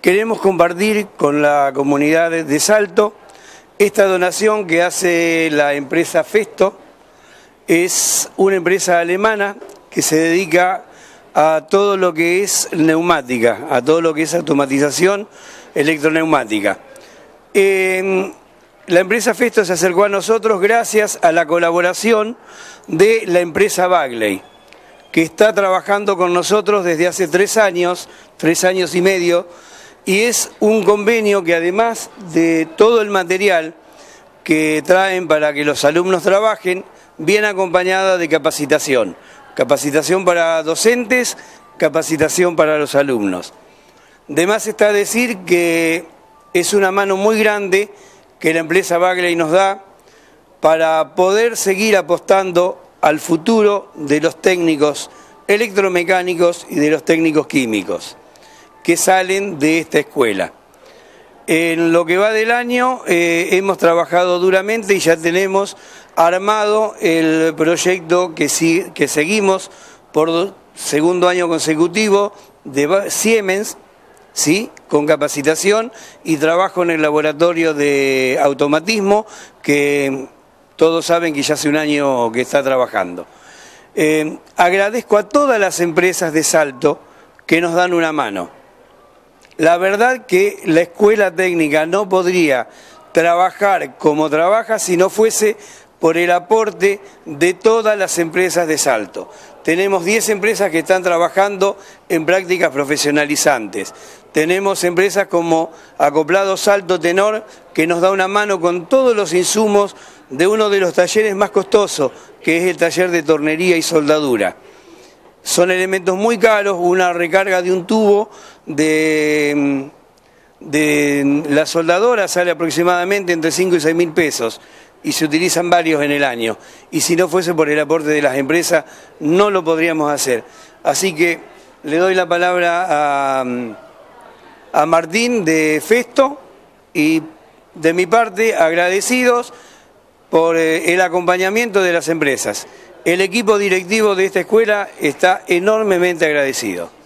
queremos compartir con la comunidad de Salto esta donación que hace la empresa Festo. Es una empresa alemana que se dedica a todo lo que es neumática, a todo lo que es automatización electroneumática. la empresa Festo se acercó a nosotros gracias a la colaboración de la empresa Bagley, que está trabajando con nosotros desde hace tres años, tres años y medio, y es un convenio que además de todo el material que traen para que los alumnos trabajen, viene acompañada de capacitación. Capacitación para docentes, capacitación para los alumnos. De más está decir que es una mano muy grande que la empresa Bagley nos da para poder seguir apostando al futuro de los técnicos electromecánicos y de los técnicos químicos que salen de esta escuela. En lo que va del año eh, hemos trabajado duramente y ya tenemos armado el proyecto que, que seguimos por segundo año consecutivo de Siemens, ¿sí? con capacitación y trabajo en el laboratorio de automatismo que todos saben que ya hace un año que está trabajando. Eh, agradezco a todas las empresas de Salto que nos dan una mano. La verdad que la escuela técnica no podría trabajar como trabaja si no fuese por el aporte de todas las empresas de Salto. Tenemos 10 empresas que están trabajando en prácticas profesionalizantes. Tenemos empresas como Acoplado Salto Tenor, que nos da una mano con todos los insumos de uno de los talleres más costosos, que es el taller de tornería y soldadura. Son elementos muy caros, una recarga de un tubo de, de la soldadora sale aproximadamente entre 5 y 6 mil pesos y se utilizan varios en el año. Y si no fuese por el aporte de las empresas, no lo podríamos hacer. Así que le doy la palabra a, a Martín de Festo y de mi parte agradecidos por eh, el acompañamiento de las empresas. El equipo directivo de esta escuela está enormemente agradecido.